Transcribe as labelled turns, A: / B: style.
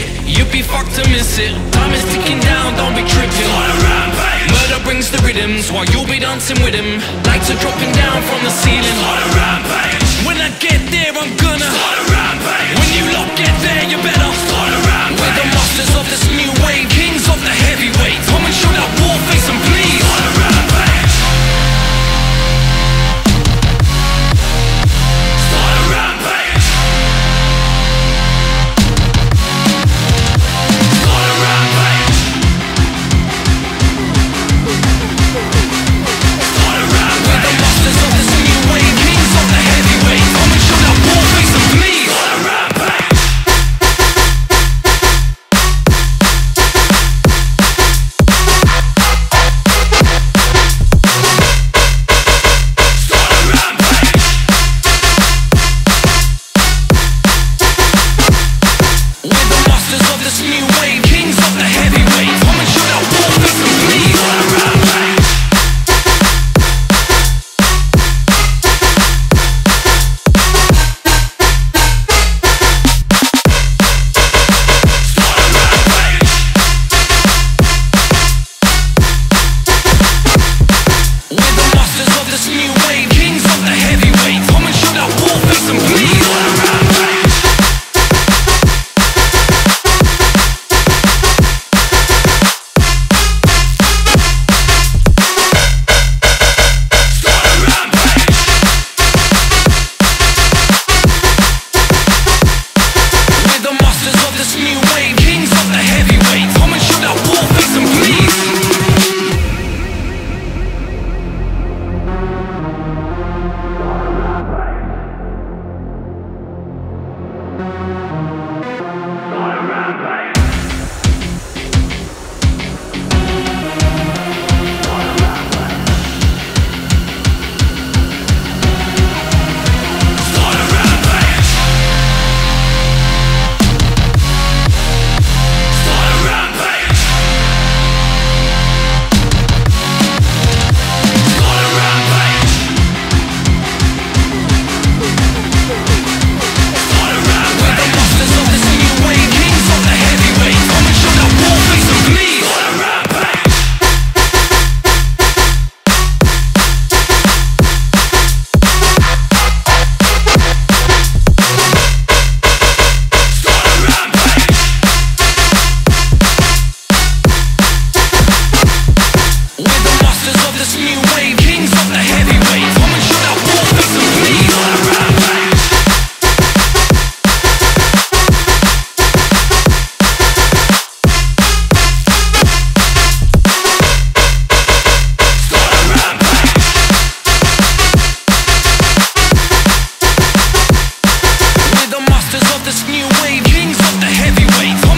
A: it. You'd be fucked to miss it. Time is ticking down, don't be tripping. On a rampage Murder brings the rhythms While you'll be dancing with him Like to drop new wave, kings of the heavyweight